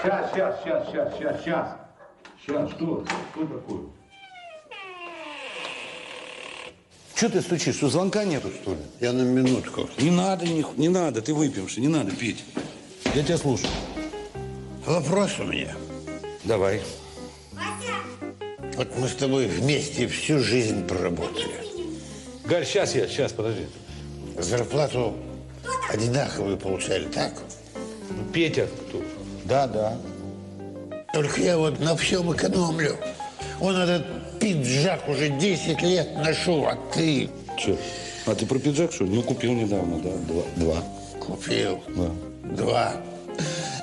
Сейчас, сейчас, сейчас, сейчас, сейчас, сейчас. Сейчас, что? Что такое? Что ты стучишь? Что, звонка нету, что ли? Я на минутку. Не надо, не, не надо, ты выпьемши, не надо пить. Я тебя слушаю. Вопрос у меня. Давай. Вот мы с тобой вместе всю жизнь проработали. Галь, сейчас я, сейчас, подожди. Зарплату одинаковую получали, так? Ну, Петя тут. Да, да. Только я вот на всем экономлю. Он этот пиджак уже 10 лет ношу, а ты Че? А ты про пиджак, что ли? Ну, купил недавно, да, два. два. купил Да. два.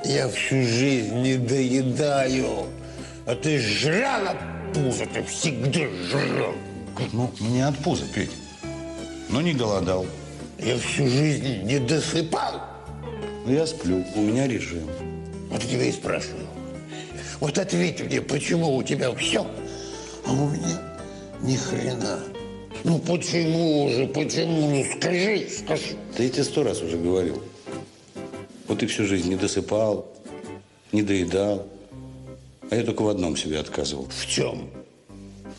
Я всю жизнь не доедаю. А ты жрал от пуза, ты всегда жрал. Ну, не от пуза, Петь. Но не голодал. Я всю жизнь не досыпал. Но я сплю, у меня режим. Вот я тебя и спрашиваю. Вот ответь мне, почему у тебя все, а у меня ни хрена. Ну почему же, почему? Ну скажи, скажи. Да я тебе сто раз уже говорил. Вот ты всю жизнь не досыпал, не доедал. А я только в одном себе отказывал. В чем?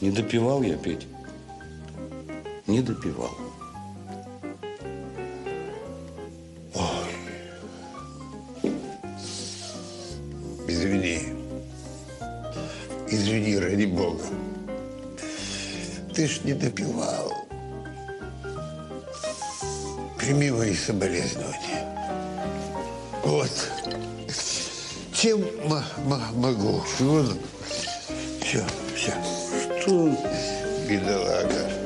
Не допивал я, Петь. Не допивал. Извини. Извини, ради бога. Ты ж не допивал. Прими мои соболезнования. Вот. Чем могу? Все, все. Что? Бедолага.